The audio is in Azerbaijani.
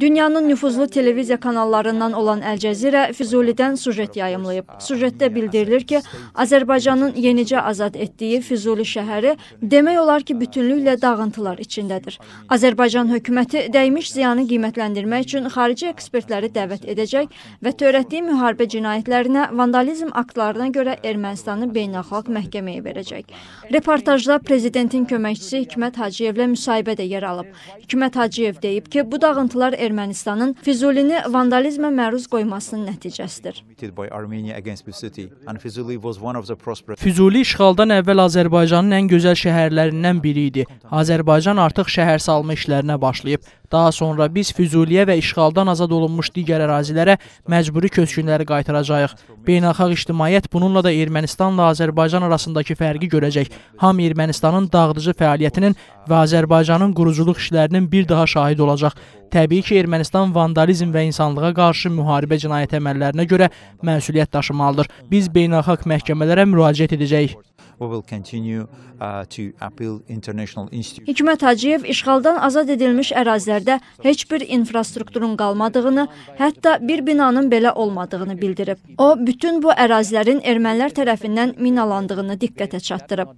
Dünyanın nüfuzlu televiziya kanallarından olan Əl Cəzirə Füzulidən sujet yayımlayıb. Sujetdə bildirilir ki, Azərbaycanın yenicə azad etdiyi Füzuli şəhəri demək olar ki, bütünlüklə dağıntılar içindədir. Azərbaycan hökuməti dəymiş ziyanı qiymətləndirmək üçün xarici ekspertləri dəvət edəcək və törətdiyi müharibə cinayətlərinə, vandalizm aktlarına görə Ermənistanı beynəlxalq məhkəməyə verəcək. Reportajda prezidentin köməkçisi Hikmət Hacıyevlə müsahibə də yer alıb. Hikmət Hacıyev deyib ki, bu dağıntılar Ermənistanın Füzulini vandalizmə məruz qoymasının nəticəsidir. Füzuli işğaldan əvvəl Azərbaycanın ən gözəl şəhərlərindən biri idi. Azərbaycan artıq şəhər salma işlərinə başlayıb. Daha sonra biz Füzuliyə və işğaldan azad olunmuş digər ərazilərə məcburi köçkünləri qaytaracağıq. Beynəlxalq ictimaiyyət bununla da Ermənistanla Azərbaycan arasındakı fərqi görəcək. Ham Ermənistanın dağıdıcı fəaliyyətinin və Azərbaycanın quruculuq işlərinin bir daha şahid olacaq. Təbii ki, Ermənistan vandalizm və insanlığa qarşı müharibə cinayət əməllərinə görə məsuliyyət daşımalıdır. Biz beynəlxalq məhkəmələrə müraciət edəcəyik. We will continue uh, to appeal international institutions. Hikmət Hacıyev işğaldan azad edilmiş ərazilərdə heç bir infrastrukturun qalmadığını, hətta bir binanın belə olmadığını bildirib. O, bütün bu ərazilərin ermənilər tərəfindən minalandığını diqqətə çatdırıb.